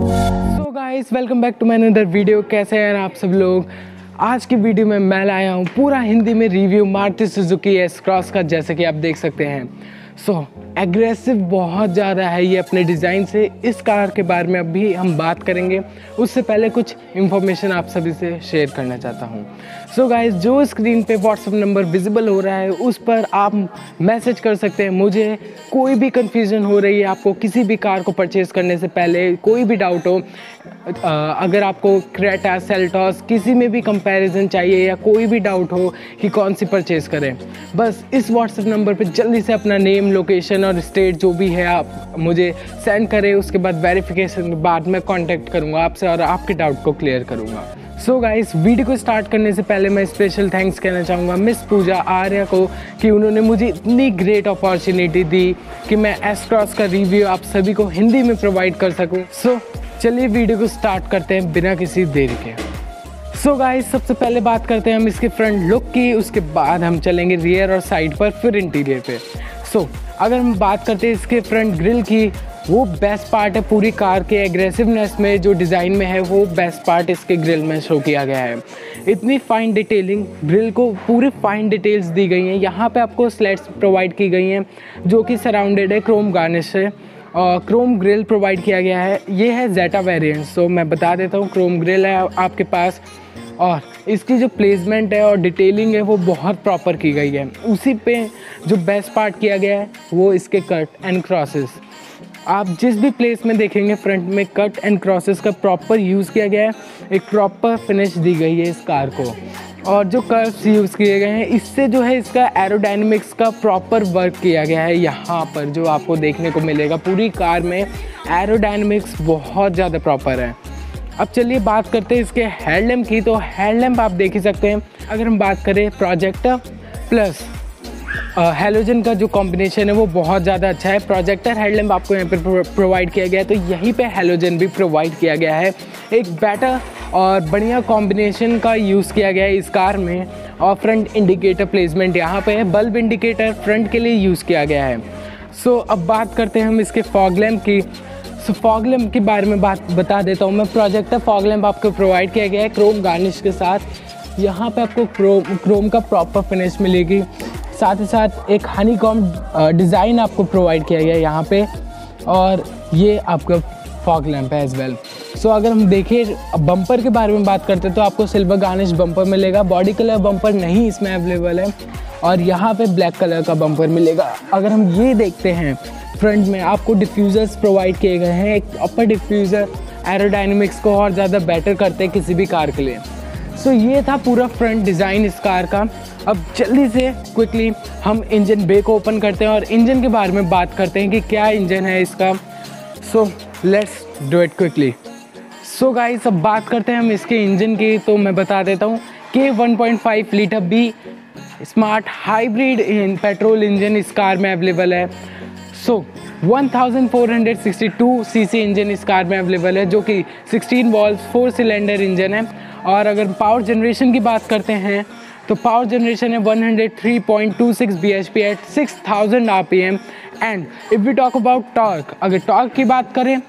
So guys welcome back to my another video कैसे हैं आप सब लोग? आज की वीडियो में मैं लाया हूँ पूरा हिंदी में review Maruti Suzuki S cross का जैसे कि आप देख सकते हैं। सो so, एग्रेसिव बहुत ज़्यादा है ये अपने डिज़ाइन से। इस कार के बारे में अभी हम बात करेंगे। उससे पहले कुछ इन्फॉर्मेशन आप सभी से शेयर करना चाहता हूँ। सो so गाइज़ जो स्क्रीन पे व्हाट्सअप नंबर विजिबल हो रहा है, उस पर आप मैसेज कर सकते हैं। मुझे कोई भी कन्फ्यूज़न हो रही है, आपको किसी भी कार को परचेज़ करने से पहले कोई भी डाउट हो अगर आपको क्रेटा सेल्टॉस किसी में भी कंपैरिजन चाहिए या कोई भी डाउट हो कि कौन सी परचेज़ करें। बस इस व्हाट्सएप नंबर पर जल्दी से अपना नेम लोकेशन और स्टेट जो भी है आप मुझे सेंड करें। उसके बाद वेरिफिकेशन के बाद मैं कांटेक्ट करूँगा आपसे और आपके डाउट को क्लियर करूँगा। सो गाइस वीडियो को स्टार्ट करने से पहले मैं स्पेशल थैंक्स कहना चाहूँगा मिस पूजा आर्या को कि उन्होंने मुझे इतनी ग्रेट अपॉर्चुनिटी दी कि मैं एस क्रॉस का रिव्यू आप सभी को हिंदी में प्रोवाइड कर सकूँ। सो so, चलिए वीडियो को स्टार्ट करते हैं बिना किसी देरी के। सो so गाइस सबसे पहले बात करते हैं हम इसके फ्रंट लुक की उसके बाद हम चलेंगे रियर और साइड पर फिर इंटीरियर पे। सो so, अगर हम बात करते हैं इसके फ्रंट ग्रिल की वो बेस्ट पार्ट है पूरी कार के एग्रेसिवनेस में, जो डिज़ाइन में है, वो बेस्ट पार्ट इसके ग्रिल में शो किया गया है। इतनी फाइन डिटेलिंग ग्रिल को पूरी फाइन डिटेल्स दी गई हैं। यहाँ पे आपको स्लेट्स प्रोवाइड की गई हैं, जो कि सराउंडेड है क्रोम गार्निश से और क्रोम ग्रिल प्रोवाइड किया गया है। ये है जेटा वेरिएंट सो मैं बता देता हूँ क्रोम ग्रिल है आपके पास, और इसकी जो प्लेसमेंट है और डिटेलिंग है, वो बहुत प्रॉपर की गई है। उसी पे जो बेस्ट पार्ट किया गया है, वो इसके कट एंड क्रॉसेस आप जिस भी प्लेस में देखेंगे फ्रंट में कट एंड क्रॉसेस का प्रॉपर यूज़ किया गया है, एक प्रॉपर फिनिश दी गई है इस कार को। और जो कर्व्स यूज़ किए गए हैं, इससे जो है इसका एरोडाइनमिक्स का प्रॉपर वर्क किया गया है यहाँ पर, जो आपको देखने को मिलेगा। पूरी कार में एरोडाइनमिक्स बहुत ज़्यादा प्रॉपर है। अब चलिए बात करते हैं इसके हेडलैम्प की। तो हेडलैम्प आप देख ही सकते हैं। अगर हम बात करें प्रोजेक्टर प्लस हेलोजन का जो कॉम्बिनेशन है वो बहुत ज़्यादा अच्छा है। प्रोजेक्टर हेडलैम्प आपको यहाँ पर प्रोवाइड किया गया है। तो यहीं पे हेलोजन भी प्रोवाइड किया गया है। एक बेटर और बढ़िया कॉम्बिनेशन का यूज़ किया गया है इस कार में। और फ्रंट इंडिकेटर प्लेसमेंट यहाँ पे है। बल्ब इंडिकेटर फ्रंट के लिए यूज़ किया गया है। सो so, अब बात करते हैं हम इसके फॉग लैम्प की। सो फॉग लैम्प के बारे में बात बता देता हूँ मैं। प्रोजेक्टर फॉग लैम्प आपको प्रोवाइड किया गया है क्रोम गार्निश के साथ। यहाँ पे आपको क्रोम क्रोम का प्रॉपर फिनिश मिलेगी। साथ ही साथ एक हनी कॉम डिज़ाइन आपको प्रोवाइड किया गया है यहाँ पे, और ये आपका फॉग लैम्प है एज वेल सो अगर हम देखें बम्पर के बारे में बात करते हैं तो आपको सिल्वर गार्निश बम्पर मिलेगा। बॉडी कलर बम्पर नहीं इसमें अवेलेबल है, और यहाँ पे ब्लैक कलर का बम्पर मिलेगा। अगर हम ये देखते हैं फ्रंट में आपको डिफ्यूज़र्स प्रोवाइड किए गए हैं, एक अपर डिफ्यूज़र एरोडाइनमिक्स को और ज़्यादा बेटर करते हैं किसी भी कार के लिए। सो ये था पूरा फ्रंट डिज़ाइन इस कार का। अब जल्दी से क्विकली हम इंजन बे को ओपन करते हैं और इंजन के बारे में बात करते हैं कि क्या इंजन है इसका। So let's do it quickly so guys अब बात करते हैं हम इसके इंजन की। तो मैं बता देता हूँ कि 1.5 litre B smart hybrid petrol engine इस कार में अवेलेबल है। सो so, 1462 सीसी इंजन इस कार में अवेलेबल है जो कि 16 वॉल्व फोर सिलेंडर इंजन है। और अगर पावर जनरेशन की बात करते हैं तो पावर जनरेशन है 103.26 P at six thousand R P M and if we talk about torque अगर टॉर्क की बात करें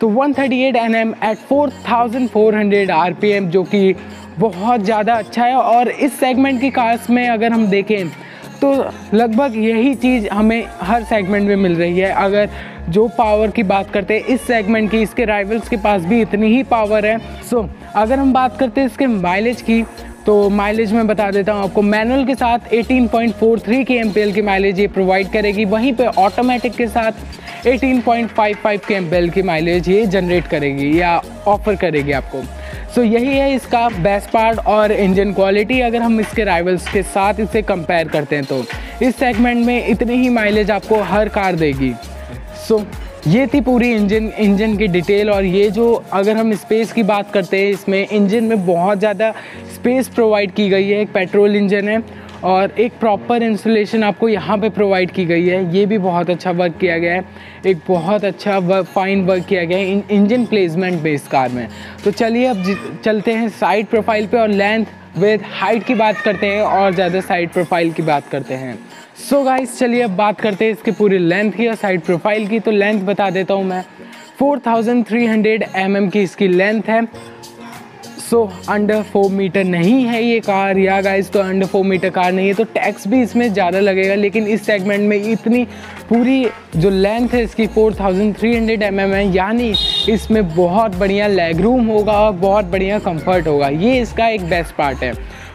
तो 138 thirty eight N M at four thousand four hundred R P M जो कि बहुत ज़्यादा अच्छा है। और इस सेगमेंट की कार्स में अगर हम देखें तो लगभग यही चीज़ हमें हर सेगमेंट में मिल रही है। अगर जो पावर की बात करते हैं इस सेगमेंट की इसके राइवल्स के पास भी इतनी ही पावर है। सो so, अगर हम बात करते हैं इसके माइलेज की तो माइलेज में बता देता हूँ आपको मैनुअल के साथ 18.43 के एमपीएल की माइलेज ये प्रोवाइड करेगी। वहीं पे ऑटोमेटिक के साथ 18.55 के एम की माइलेज ये जनरेट करेगी या ऑफ़र करेगी आपको। सो so, यही है इसका बेस्ट पार्ट और इंजन क्वालिटी अगर हम इसके राइवल्स के साथ इसे कंपेयर करते हैं तो। इस सेगमेंट में इतनी ही माइलेज आपको हर कार देगी। सो so, ये थी पूरी इंजन इंजन की डिटेल और ये जो अगर हम स्पेस की बात करते हैं इसमें इंजन में बहुत ज़्यादा स्पेस प्रोवाइड की गई है। एक पेट्रोल इंजन है और एक प्रॉपर इंस्टॉलेशन आपको यहाँ पे प्रोवाइड की गई है। ये भी बहुत अच्छा वर्क किया गया है। एक बहुत अच्छा वर्क फाइन वर्क किया गया है इंजन प्लेसमेंट बेस कार में। तो चलिए अब चलते हैं साइड प्रोफ़ाइल पे और लेंथ विद हाइट की बात करते हैं और ज़्यादा साइड प्रोफ़ाइल की बात करते हैं। सो so गाइस चलिए अब बात करते हैं इसके पूरी लेंथ की और साइड प्रोफ़ाइल की। तो लेंथ बता देता हूँ मैं। 4300 mm की इसकी लेंथ है। सो अंडर फोर मीटर नहीं है ये कार या गाइस तो अंडर फोर मीटर कार नहीं है तो टैक्स भी इसमें ज़्यादा लगेगा, लेकिन इस सेगमेंट में इतनी पूरी जो लेंथ है, इसकी 4300 एम mm है, यानी इसमें बहुत बढ़िया लेग रूम होगा और बहुत बढ़िया कंफर्ट होगा. ये इसका एक बेस्ट पार्ट है.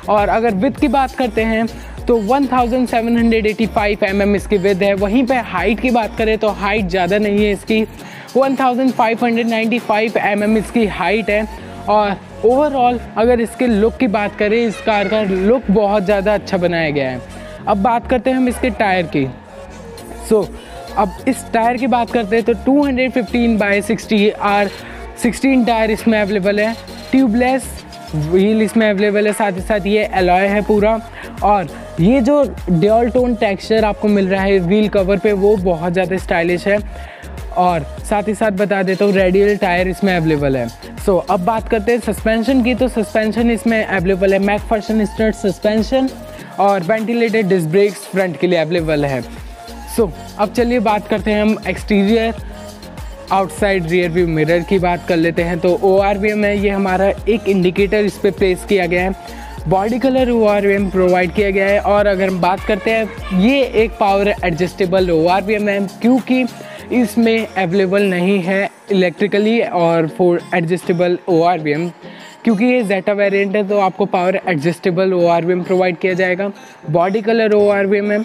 और अगर विथ की बात करते हैं तो 1785 mm इसकी विद है. वहीं पे हाइट की बात करें तो हाइट ज़्यादा नहीं है इसकी. 1595 mm इसकी हाइट है. और ओवरऑल अगर इसके लुक की बात करें इस कार का लुक बहुत ज़्यादा अच्छा बनाया गया है। अब बात करते हैं हम इसके टायर की। सो so, अब इस टायर की बात करते हैं तो 215 hundred fifteen by sixty R 16 tyre इसमें अवेलेबल है। ट्यूबलेस व्हील इसमें अवेलेबल है साथ ही साथ ये एलॉय है पूरा। और ये जो ड्योल टोन टेक्सचर आपको मिल रहा है व्हील कवर पे वो बहुत ज़्यादा स्टाइलिश है। और साथ ही साथ बता देता हूँ रेडियल टायर इसमें अवेलेबल है। सो so, अब बात करते हैं सस्पेंशन की। तो सस्पेंशन इसमें अवेलेबल है। मैक फर्शन स्टर्ट सस्पेंशन और वेंटिलेटेड डिस्क ब्रेक्स फ्रंट के लिए अवेलेबल है। सो so, अब चलिए बात करते हैं हम exterior outside rear view mirror की बात कर लेते हैं। तो ओ आर वी एम है। ये हमारा एक इंडिकेटर इस पर प्लेस किया गया है। Body colour O R V M provide किया गया है। और अगर हम बात करते हैं ये एक power adjustable O R V M है। क्योंकि इसमें अवेलेबल नहीं है इलेक्ट्रिकली और फोर एडजस्टेबल ओ क्योंकि ये जेटा वेरिएंट है तो आपको पावर एडजस्टेबल ओ प्रोवाइड किया जाएगा। बॉडी कलर ओ है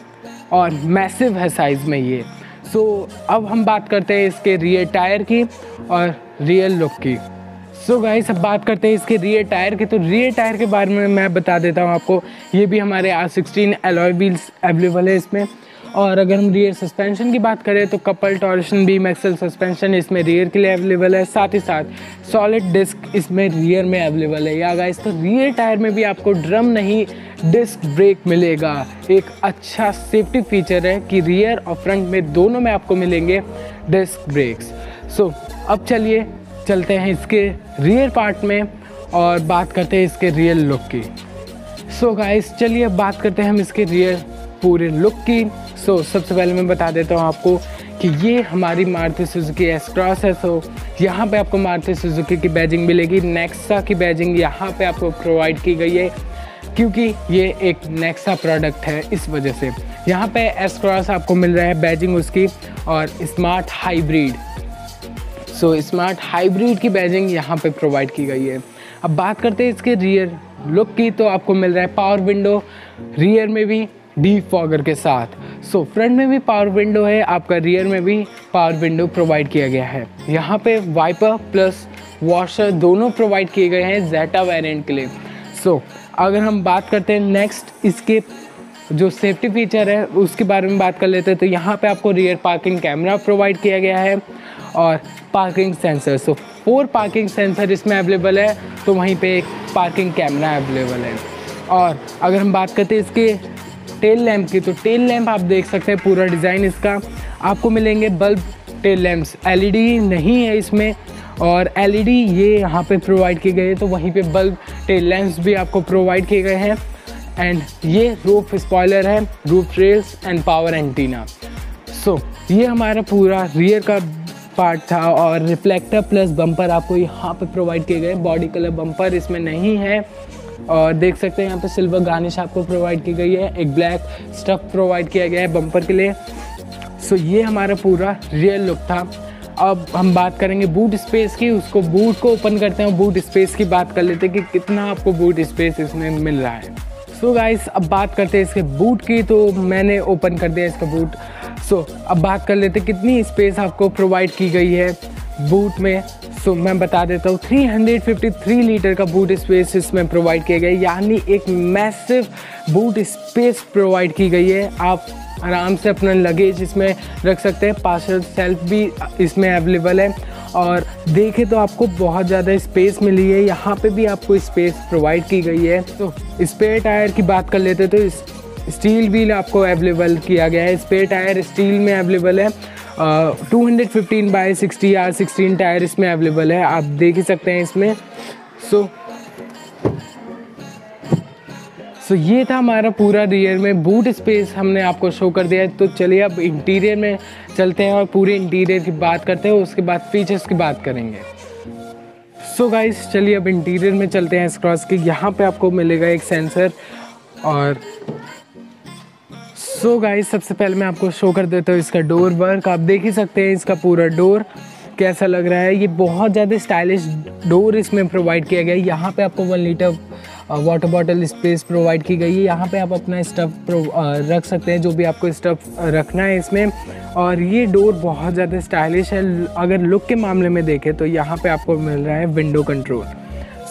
और मैसिव है साइज़ में ये। सो so, अब हम बात करते हैं इसके रियर टायर की और रियल लुक की। सो so गाइस अब बात करते हैं इसके रियर टायर के। तो रियर टायर के बारे में मैं बता देता हूँ आपको। ये भी हमारे R sixteen alloy wheels available है इसमें। और अगर हम रियर सस्पेंशन की बात करें तो couple torsion beam axle suspension इसमें रियर के लिए अवेलेबल है। साथ ही साथ सॉलिड डिस्क इसमें रियर में अवेलेबल है। या गाइस तो रियर टायर में भी आपको ड्रम नहीं डिस्क ब्रेक मिलेगा। एक अच्छा सेफ्टी फीचर है कि रियर और फ्रंट में दोनों में आपको मिलेंगे डिस्क ब्रेक्स सो so, अब चलिए चलते हैं इसके रियर पार्ट में और बात करते हैं इसके रियल लुक की। सो so गाइस चलिए बात करते हैं हम इसके रियर पूरे लुक की। सो so, सबसे पहले मैं बता देता हूँ आपको कि ये हमारी मारुति सुजुकी एस क्रॉस है सो so, यहाँ पे आपको मारुति सुजुकी की बैजिंग मिलेगी। नेक्सा की बैजिंग यहाँ पे आपको प्रोवाइड की गई है क्योंकि ये एक नेक्सा प्रोडक्ट है इस वजह से। यहाँ पे एस क्रॉस आपको मिल रहा है बैजिंग उसकी और smart hybrid so smart hybrid की बैजिंग यहाँ पे प्रोवाइड की गई है। अब बात करते हैं इसके रियर लुक की तो आपको मिल रहा है पावर विंडो रियर में भी डीप फॉगर के साथ। सो so, फ्रंट में भी पावर विंडो है आपका रियर में भी पावर विंडो प्रोवाइड किया गया है। यहाँ पे वाइपर प्लस वॉशर दोनों प्रोवाइड किए गए हैं जेटा वेरिएंट के लिए। सो so, अगर हम बात करते हैं नेक्स्ट इसके जो सेफ्टी फीचर है उसके बारे में बात कर लेते हैं तो यहाँ पे आपको रियर पार्किंग कैमरा प्रोवाइड किया गया है और parking sensor so four parking sensor इसमें अवेलेबल है तो वहीं पे एक पार्किंग कैमरा अवेलेबल है। और अगर हम बात करते हैं इसके टेल लैम्प की। तो टेल लैम्प आप देख सकते हैं, पूरा डिज़ाइन इसका। आपको मिलेंगे बल्ब टेल लैम्प्स एलईडी नहीं है इसमें और एलईडी ये यहाँ पे प्रोवाइड किए गए हैं तो वहीं पे बल्ब टेल लैम्प्स भी आपको प्रोवाइड किए गए हैं। एंड ये रूफ स्पॉयलर है roof rails and power antenna so ये हमारा पूरा रियर का पार्ट था और रिफ्लेक्टर प्लस बम्पर आपको यहाँ पे प्रोवाइड किए गए। बॉडी कलर बम्पर इसमें नहीं है। और देख सकते हैं यहाँ पे सिल्वर गार्निश आपको प्रोवाइड की गई है। एक ब्लैक स्टफ़ प्रोवाइड किया गया है बम्पर के लिए। सो ये हमारा पूरा रियल लुक था। अब हम बात करेंगे बूट स्पेस की। उसको बूट को ओपन करते हैं बूट स्पेस की बात कर लेते हैं कि कितना आपको बूट स्पेस इसमें मिल रहा है। सो so गाइस अब बात करते हैं इसके बूट की। तो मैंने ओपन कर दिया इसका बूट सो so, अब बात कर लेते कितनी स्पेस आपको प्रोवाइड की गई है बूट में। सो so, मैं बता देता हूँ 353 लीटर का बूट स्पेस इसमें प्रोवाइड किया गया यानी एक मैसिव बूट स्पेस प्रोवाइड की गई है। आप आराम से अपना लगेज इसमें रख सकते हैं। पार्सल सेल्फ भी इसमें अवेलेबल है। और देखें तो आपको बहुत ज़्यादा स्पेस मिली है। यहाँ पे भी आपको स्पेस प्रोवाइड की गई है। तो स्पेयर टायर की बात कर लेते तो स्टील व्हील आपको अवेलेबल किया गया है। स्पेयर टायर स्टील में अवेलेबल है। Two hundred fifteen by sixty R sixteen tyre इसमें अवेलेबल है। आप देख ही सकते हैं इसमें। सो so, सो ये था हमारा पूरा रियर में। बूट स्पेस हमने आपको शो कर दिया है। तो चलिए अब इंटीरियर में चलते हैं और पूरे इंटीरियर की बात करते हैं। उसके बाद फीचर्स की बात करेंगे। सो गाइस चलिए अब इंटीरियर में चलते हैं इस क्रॉस की। यहाँ पे आपको मिलेगा एक सेंसर और सो गाइस सबसे पहले मैं आपको शो कर देता हूँ इसका डोर वर्क आप देख ही सकते हैं इसका पूरा डोर कैसा लग रहा है। ये बहुत ज़्यादा स्टाइलिश डोर इसमें प्रोवाइड किया गया है। यहाँ पे आपको one litre water bottle space provide की गई है। यहाँ पे आप अपना स्टफ़ रख सकते हैं, जो भी आपको स्टफ़ रखना है इसमें। और ये डोर बहुत ज़्यादा स्टाइलिश है। अगर लुक के मामले में देखें तो यहाँ पर आपको मिल रहा है विंडो कंट्रोल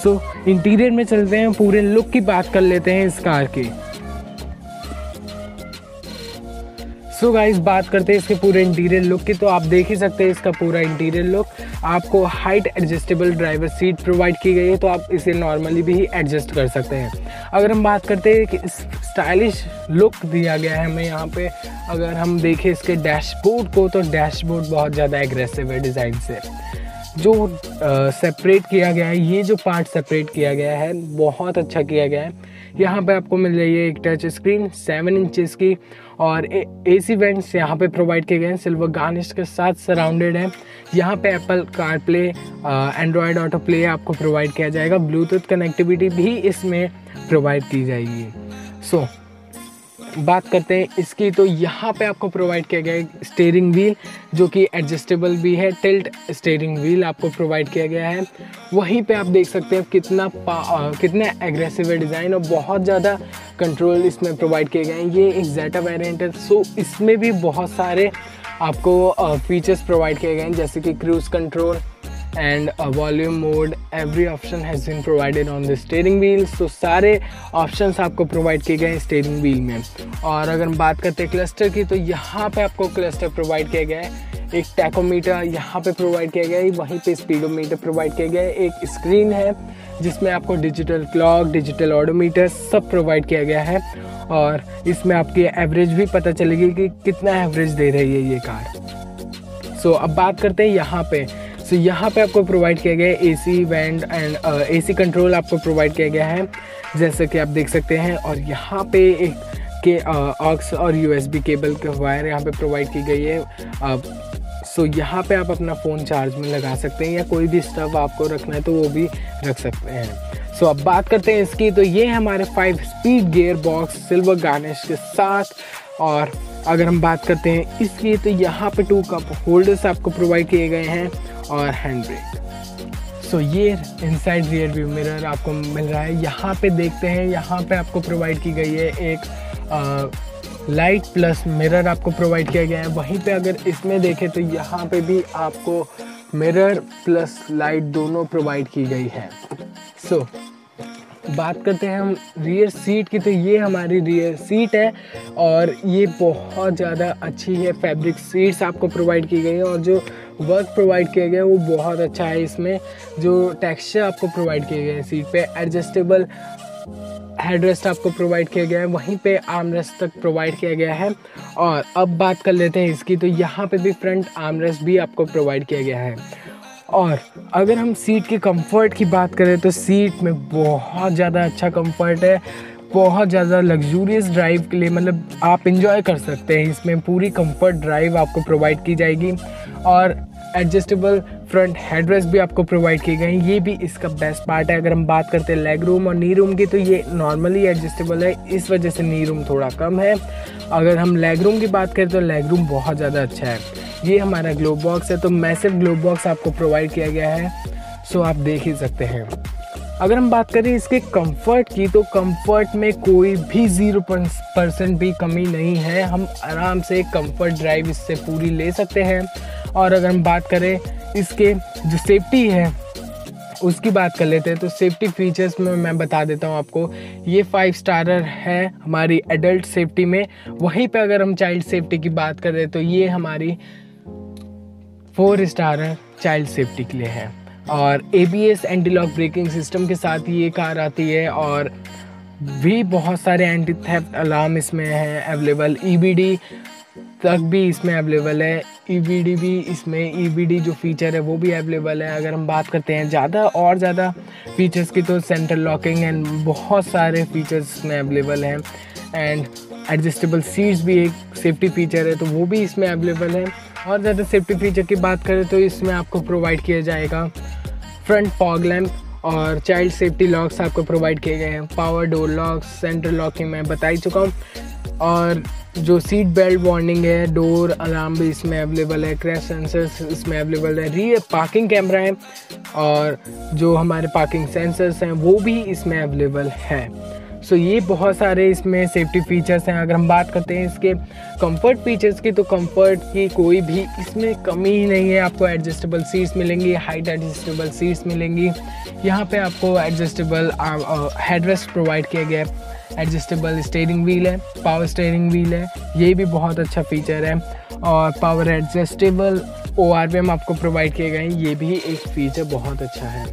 सो इंटीरियर में चलते हैं, पूरे लुक की बात कर लेते हैं इस कार की। सो so गाइस बात करते हैं इसके पूरे इंटीरियर लुक की। तो आप देख ही सकते हैं इसका पूरा इंटीरियर लुक आपको height adjustable driver seat provide की गई है तो आप इसे नॉर्मली भी एडजस्ट कर सकते हैं। अगर हम बात करते हैं कि स्टाइलिश लुक दिया गया है हमें यहाँ पे, अगर हम देखें इसके डैशबोर्ड को तो डैशबोर्ड बहुत ज़्यादा एग्रेसिव है डिज़ाइन से। जो सेपरेट किया गया है, ये जो पार्ट सेपरेट किया गया है, बहुत अच्छा किया गया है। यहाँ पे आपको मिल रही है एक टच स्क्रीन सेवन इंचज़ की। और ए सी वेंट्स यहाँ पे प्रोवाइड किए गए हैं। सिल्वर गार्निश के साथ सराउंडेड है। यहाँ पे Apple car play Android auto play आपको प्रोवाइड किया जाएगा। ब्लूटूथ कनेक्टिविटी भी इसमें प्रोवाइड की जाएगी। सो so, बात करते हैं इसकी तो यहाँ पे आपको प्रोवाइड किया गया है स्टेयरिंग व्हील जो कि एडजस्टेबल भी है टिल्ट स्टेयरिंग व्हील आपको प्रोवाइड किया गया है। वहीं पे आप देख सकते हैं कितना आ, कितना एग्रेसिव है डिज़ाइन और बहुत ज़्यादा कंट्रोल इसमें प्रोवाइड किए गए हैं। ये एक जैटा वेरियंट है सो इसमें भी बहुत सारे आपको फीचर्स प्रोवाइड किए गए हैं जैसे कि cruise control and volume mode every option has been provided on the steering wheel तो सारे ऑप्शंस आपको प्रोवाइड किए गए हैं स्टेयरिंग व्हील में। और अगर हम बात करते हैं क्लस्टर की तो यहाँ पे आपको क्लस्टर प्रोवाइड किया गया है। एक टैकोमीटर यहाँ पे प्रोवाइड किया गया है वहीं पे स्पीडोमीटर प्रोवाइड किया गया है। एक स्क्रीन है जिसमें आपको डिजिटल क्लॉक डिजिटल ऑडोमीटर सब प्रोवाइड किया गया है। और इसमें आपकी एवरेज भी पता चलेगी कि कितना एवरेज दे रही है ये कार सो so, अब बात करते हैं यहाँ पे। सो so, यहाँ पे आपको प्रोवाइड किया गया है A C vent and A C control आपको प्रोवाइड किया गया है जैसे कि आप देख सकते हैं। और यहाँ पे एक के ऑक्स uh, और यू एस बी केबल के वायर यहाँ पे प्रोवाइड की गई है। सो uh, so, यहाँ पे आप अपना फ़ोन चार्ज में लगा सकते हैं या कोई भी स्टफ़ आपको रखना है तो वो भी रख सकते हैं। सो so, अब बात करते हैं इसकी। तो ये हमारे five speed gearbox silver garnish के साथ। और अगर हम बात करते हैं इसकी तो यहाँ पे टू कप होल्डर्स आपको प्रोवाइड किए गए हैं। और हैंड ब्रेक सो ये इनसाइड रियर व्यू मिरर आपको मिल रहा है। यहाँ पे देखते हैं यहाँ पे आपको प्रोवाइड की गई है एक लाइट प्लस मिरर आपको प्रोवाइड किया गया है। वहीं पे अगर इसमें देखें तो यहाँ पे भी आपको मिरर प्लस लाइट दोनों प्रोवाइड की गई है। सो so, बात करते हैं हम रियर सीट की तो ये हमारी रियर सीट है और ये बहुत ज़्यादा अच्छी है फैब्रिक सीट्स आपको प्रोवाइड की गई है और जो वर्क प्रोवाइड किया गया है वो बहुत अच्छा है इसमें। जो टेक्सचर आपको प्रोवाइड किए गए हैं सीट पे एडजस्टेबल हेडरेस्ट आपको प्रोवाइड किया गया है, वहीं पे आर्मरेस्ट तक प्रोवाइड किया गया है। और अब बात कर लेते हैं इसकी तो यहाँ पे भी फ्रंट आर्मरेस्ट भी आपको प्रोवाइड किया गया है। और अगर हम सीट के कंफर्ट की बात करें तो सीट में बहुत ज़्यादा अच्छा कंफर्ट है, बहुत ज़्यादा लग्जूरियस ड्राइव के लिए मतलब आप इंजॉय कर सकते हैं। इसमें पूरी कंफर्ट ड्राइव आपको प्रोवाइड की जाएगी और एडजस्टेबल फ्रंट हेडरेस्ट भी आपको प्रोवाइड किए गए हैं। ये भी इसका बेस्ट पार्ट है। अगर हम बात करते हैं लेग रूम और नी रूम की तो ये नॉर्मली एडजस्टेबल है। इस वजह से नी रूम थोड़ा कम है। अगर हम लेग रूम की बात करें तो लेग रूम बहुत ज़्यादा अच्छा है। ये हमारा ग्लो बॉक्स है तो मैसिव ग्लो बॉक्स आपको प्रोवाइड किया गया है। सो आप देख ही सकते हैं। अगर हम बात करें इसके कंफर्ट की तो कंफर्ट में कोई भी ज़ीरो परसेंट भी कमी नहीं है। हम आराम से कंफर्ट ड्राइव इससे पूरी ले सकते हैं। और अगर हम बात करें इसके जो सेफ्टी है, उसकी बात कर लेते हैं तो सेफ्टी फीचर्स में मैं बता देता हूँ आपको। ये फाइव स्टारर है हमारी एडल्ट सेफ्टी में। वहीं पे अगर हम चाइल्ड सेफ्टी की बात करें तो ये हमारी फोर स्टार चाइल्ड सेफ्टी के लिए है। और A B S anti lock braking system के साथ ये कार आती है और भी बहुत सारे एंटी थेफ्ट अलार्म इसमें हैं अवेलेबल ई बी डी तक भी इसमें अवेलेबल है। ई बी डी भी इसमें ई बी डी जो फीचर है वो भी अवेलेबल है। अगर हम बात करते हैं ज़्यादा और ज़्यादा फीचर्स की तो सेंटर लॉकिंग एंड बहुत सारे फीचर्स इसमें अवेलेबल हैं। एंड एडजस्टेबल सीट्स भी एक सेफ्टी फीचर है तो वो भी इसमें अवेलेबल है। और ज़्यादा सेफ्टी फीचर की बात करें तो इसमें आपको प्रोवाइड किया जाएगा फ्रंट फॉग लैम्प और चाइल्ड सेफ्टी लॉक्स आपको प्रोवाइड किए गए हैं। Power door locks central locking मैं बता ही चुका हूँ। और जो सीट बेल्ट वार्निंग है डोर अलार्म भी इसमें अवेलेबल है क्रैश सेंसर्स इसमें अवेलेबल है। री पार्किंग कैमरा है और जो हमारे पार्किंग सेंसर्स हैं, वो भी इसमें अवेलेबल है। सो ये बहुत सारे इसमें सेफ्टी फीचर्स हैं। अगर हम बात करते हैं इसके कंफर्ट फीचर्स की तो कंफर्ट की कोई भी इसमें कमी ही नहीं है। आपको एडजस्टेबल सीट्स मिलेंगी हाइट एडजस्टेबल सीट्स मिलेंगी। यहाँ पे आपको एडजस्टेबल हेडरेस्ट प्रोवाइड किया गया है। एडजस्टेबल स्टेयरिंग व्हील है पावर स्टेयरिंग व्हील है। ये भी बहुत अच्छा फीचर है। और पावर एडजस्टेबल ओआरवीएम आपको प्रोवाइड किए गए हैं। ये भी एक फ़ीचर बहुत अच्छा है।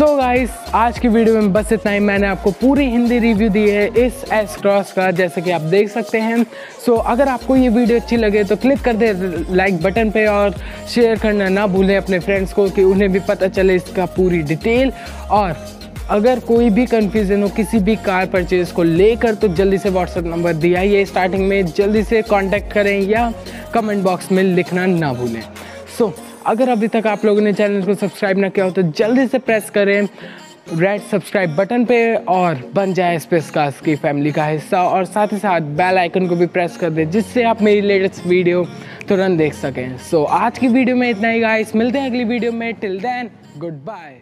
सो so गाइस आज की वीडियो में बस इतना ही। मैंने आपको पूरी हिंदी रिव्यू दी है इस एस क्रॉस का जैसे कि आप देख सकते हैं। सो so, अगर आपको ये वीडियो अच्छी लगे तो क्लिक कर दे लाइक बटन पे और शेयर करना ना भूलें अपने फ्रेंड्स को कि उन्हें भी पता चले इसका पूरी डिटेल और अगर कोई भी कन्फ्यूज़न हो किसी भी कार परचेज़ को लेकर तो जल्दी से व्हाट्सअप नंबर दिया ये स्टार्टिंग में। जल्दी से कांटेक्ट करें या कमेंट बॉक्स में लिखना ना भूलें। सो so, अगर अभी तक आप लोगों ने चैनल को सब्सक्राइब ना किया हो तो जल्दी से प्रेस करें रेड सब्सक्राइब बटन पे और बन जाए स्पेस कास्ट की फैमिली का हिस्सा और साथ ही साथ बेल आइकन को भी प्रेस कर दें जिससे आप मेरी लेटेस्ट वीडियो तुरंत देख सकें। सो so, आज की वीडियो में इतना ही गाइस मिलते हैं अगली वीडियो में। Till then good bye